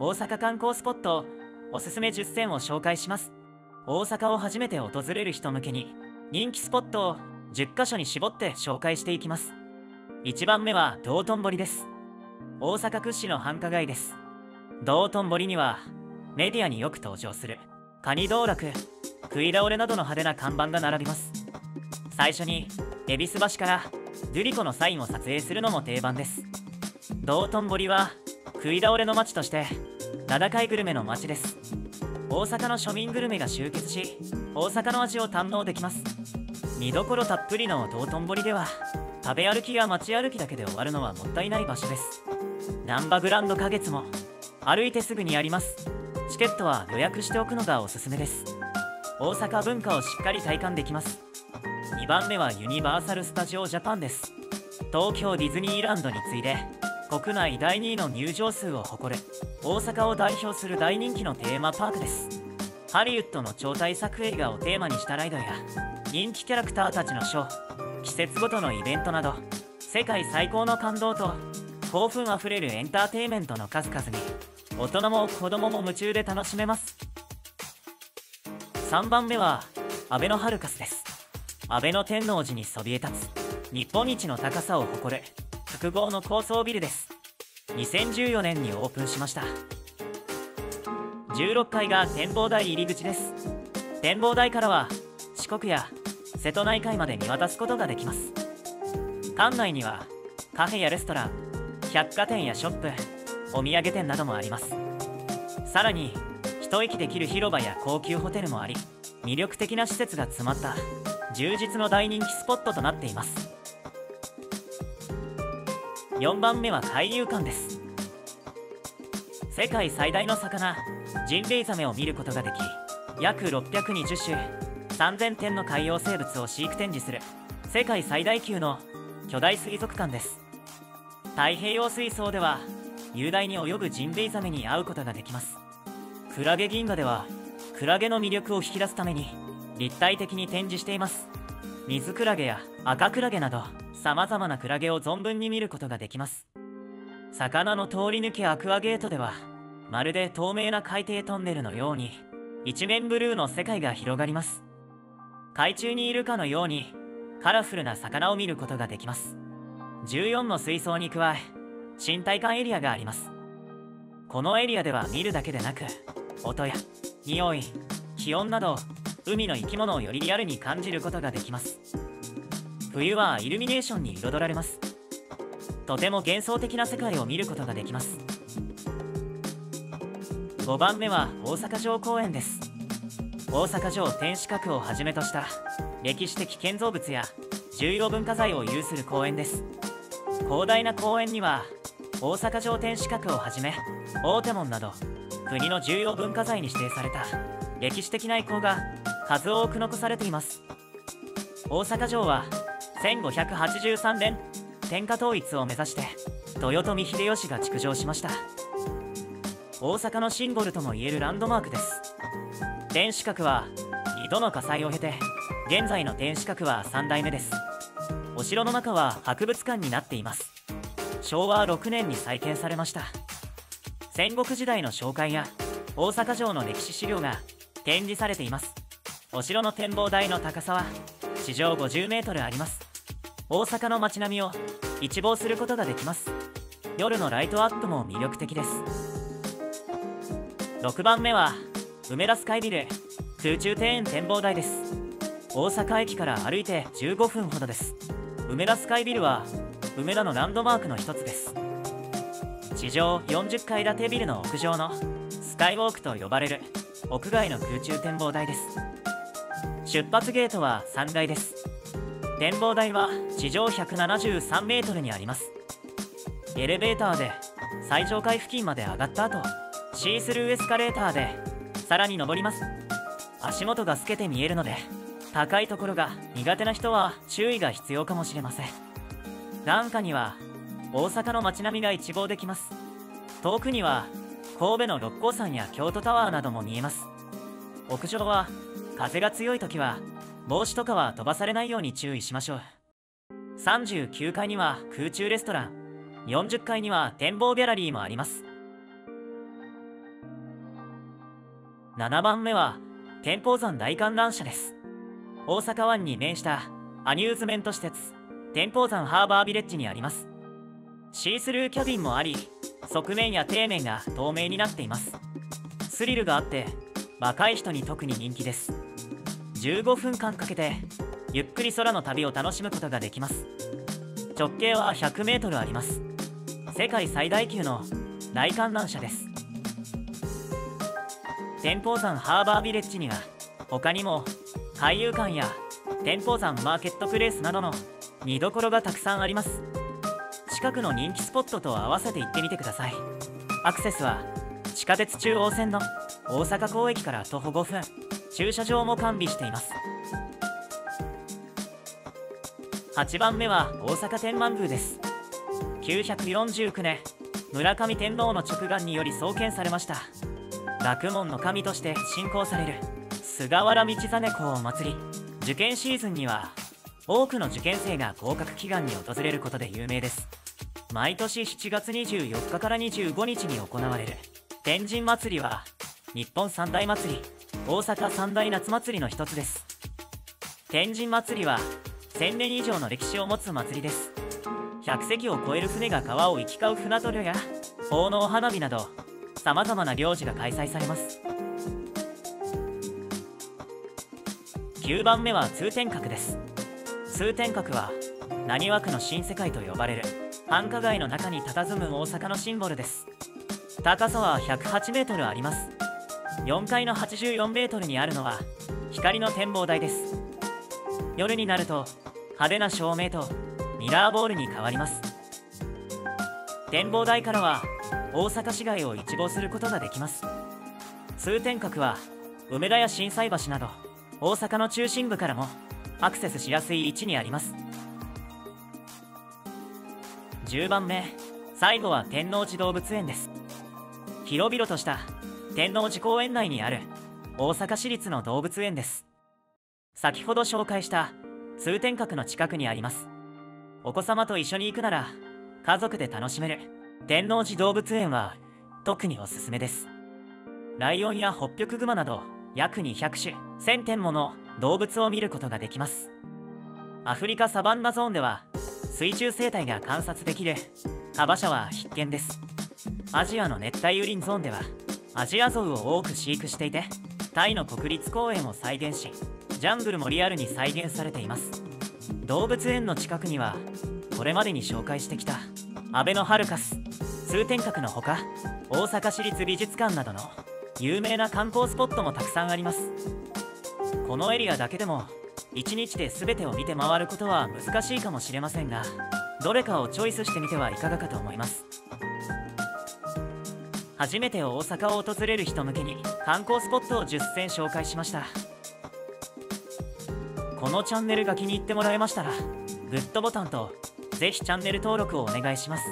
大阪観光スポットおすすめ10選を紹介します。大阪を初めて訪れる人向けに人気スポットを10カ所に絞って紹介していきます。1番目は道頓堀です。大阪屈指の繁華街です。道頓堀にはメディアによく登場するカニ道楽食い倒れなどの派手な看板が並びます。最初に恵比寿橋からドゥリコのサインを撮影するのも定番です。道頓堀は食い倒れの街として名高いグルメの街です。大阪の庶民グルメが集結し大阪の味を堪能できます。見どころたっぷりの道頓堀では食べ歩きや街歩きだけで終わるのはもったいない場所です。難波グランド花月も歩いてすぐにあります。チケットは予約しておくのがおすすめです。大阪文化をしっかり体感できます。2番目はユニバーサル・スタジオ・ジャパンです。東京ディズニーランドに次いで国内第2位の入場数を誇る大阪を代表する大人気のテーマパークです。ハリウッドの超大作映画をテーマにしたライドや人気キャラクターたちのショー季節ごとのイベントなど世界最高の感動と興奮あふれるエンターテインメントの数々に大人も子供も夢中で楽しめます。3番目はアベノハルカスです。安倍の天王寺にそびえ立つ日本一の高さを誇る複合の高層ビルです。2014年にオープンしました。16階が展望台入り口です。展望台からは四国や瀬戸内海まで見渡すことができます。館内にはカフェやレストラン百貨店やショップお土産店などもあります。さらに一息できる広場や高級ホテルもあり魅力的な施設が詰まった充実の大人気スポットとなっています。4番目は海遊館です。世界最大の魚ジンベエザメを見ることができ約620種3000点の海洋生物を飼育展示する世界最大級の巨大水族館です。太平洋水槽では雄大に泳ぐジンベエザメに会うことができます。クラゲ銀河ではクラゲの魅力を引き出すために立体的に展示しています。水クラゲや赤クラゲなど様々なクラゲを存分に見ることができます。魚の通り抜けアクアゲートではまるで透明な海底トンネルのように一面ブルーの世界が広がります。海中にいるかのようにカラフルな魚を見ることができます。14の水槽に加え身体感エリアがあります。このエリアでは見るだけでなく音や匂い気温など海の生き物をよりリアルに感じることができます。冬はイルミネーションに彩られます。とても幻想的な世界を見ることができます。5番目は大阪城公園です。大阪城天守閣をはじめとした歴史的建造物や重要文化財を有する公園です。広大な公園には大阪城天守閣をはじめ大手門など国の重要文化財に指定された歴史的な遺構が数多く残されています。大阪城は1583年天下統一を目指して豊臣秀吉が築城しました。大阪のシンボルともいえるランドマークです。天守閣は2度の火災を経て現在の天守閣は3代目です。お城の中は博物館になっています。昭和6年に再建されました。戦国時代の紹介や大阪城の歴史資料が展示されています。お城の展望台の高さは地上50メートルあります。大阪の街並みを一望することができます。夜のライトアップも魅力的です。6番目は梅田スカイビル。空中庭園展望台です。大阪駅から歩いて15分ほどです。梅田スカイビルは梅田のランドマークの一つです。地上40階建てビルの屋上のスカイウォークと呼ばれる屋外の空中展望台です。出発ゲートは3階です。展望台は地上173メートルにあります。エレベーターで最上階付近まで上がった後シースルーエスカレーターでさらに登ります。足元が透けて見えるので高いところが苦手な人は注意が必要かもしれません。眼下には大阪の街並みが一望できます。遠くには神戸の六甲山や京都タワーなども見えます。屋上は風が強い時は帽子とかは飛ばされないように注意しましょう。39階には空中レストラン。40階には展望ギャラリーもあります。7番目は天保山大観覧車です。大阪湾に面したアミューズメント施設。天保山ハーバービレッジにあります。シースルーキャビンもあり側面や底面が透明になっています。スリルがあって若い人に特に人気です。15分間かけてゆっくり空の旅を楽しむことができます。直径は 100m あります。世界最大級の大観覧車です。天保山ハーバービレッジには他にも海遊館や天保山マーケットプレイスなどの見どころがたくさんあります。近くの人気スポットと合わせて行ってみてください。アクセスは地下鉄中央線の大阪港駅から徒歩5分。駐車場も完備しています。8番目は大阪天満宮です。949年村上天皇の直眼により創建されました。学問の神として信仰される。菅原道真公を祭り受験シーズンには多くの受験生が合格祈願に訪れることで有名です。毎年7月24日から25日に行われる天神祭りは日本三大祭り。大阪三大夏祭りの一つです。天神祭りは1000年以上の歴史を持つ祭りです。100隻を超える船が川を行き交う船取りや奉納花火などさまざまな行事が開催されます。9番目は通天閣です。通天閣は浪速区の新世界と呼ばれる繁華街の中に佇む大阪のシンボルです。高さは 108m あります。4階の 84m にあるのは光の展望台です。夜になると派手な照明とミラーボールに変わります。展望台からは大阪市街を一望することができます。通天閣は梅田や心斎橋など大阪の中心部からもアクセスしやすい位置にあります。10番目最後は天王寺動物園です。広々とした天王寺公園内にある大阪市立の動物園です。先ほど紹介した通天閣の近くにあります。お子様と一緒に行くなら家族で楽しめる天王寺動物園は特におすすめです。ライオンやホッピョクグマなど約200種1000点もの動物を見ることができます。アフリカサバンナゾーンでは水中生態が観察できるカバシャは必見です。アジアの熱帯雨林ゾーンではアジアゾウを多く飼育していてタイの国立公園を再現しジャングルもリアルに再現されています。動物園の近くにはこれまでに紹介してきたアベノハルカス通天閣のほか大阪市立美術館などの有名な観光スポットもたくさんあります。このエリアだけでも1日で全てを見て回ることは難しいかもしれませんがどれかをチョイスしてみてはいかがかと思います。初めて大阪を訪れる人向けに観光スポットを10選紹介しました。このチャンネルが気に入ってもらえましたらグッドボタンとぜひチャンネル登録をお願いします。